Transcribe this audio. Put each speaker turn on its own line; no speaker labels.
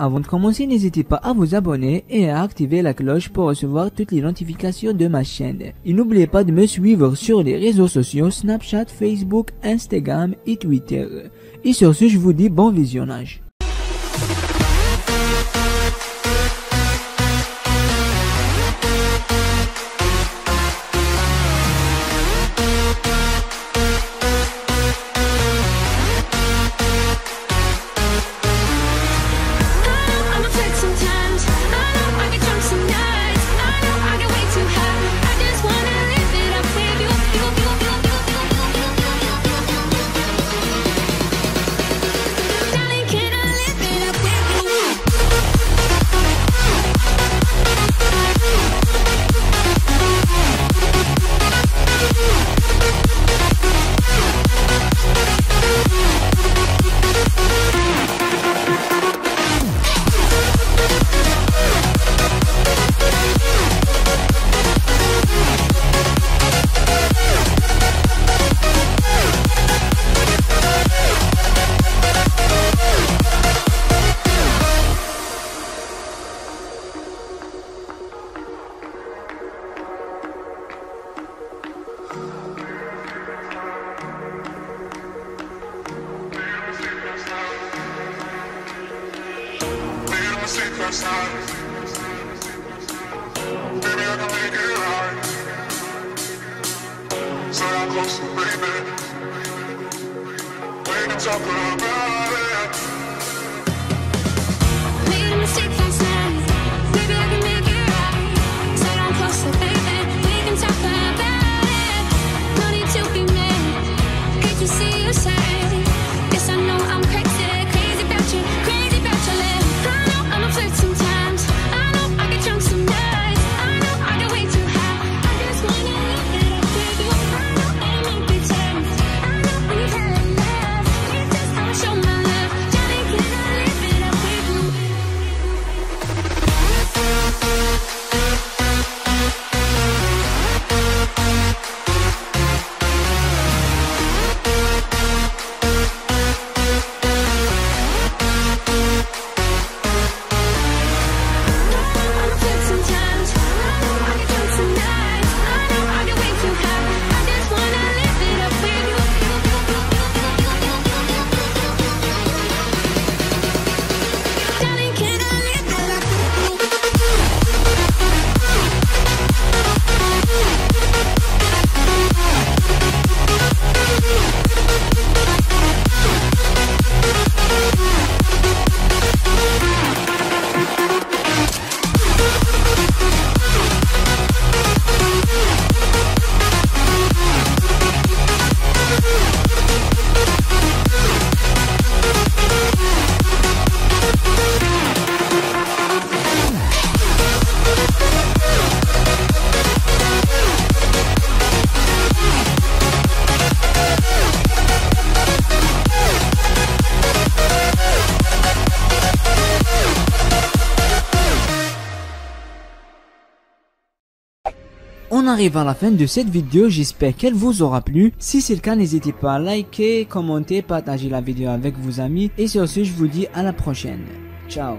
Avant de commencer, n'hésitez pas à vous abonner et à activer la cloche pour recevoir toutes les notifications de ma chaîne. Et n'oubliez pas de me suivre sur les réseaux sociaux Snapchat, Facebook, Instagram et Twitter. Et sur ce, je vous dis bon visionnage.
So I'm close. We can talk about it.
On arrive à la fin de cette vidéo, j'espère qu'elle vous aura plu. Si c'est le cas, n'hésitez pas à liker, commenter, partager la vidéo avec vos amis. Et sur ce, je vous dis à la prochaine. Ciao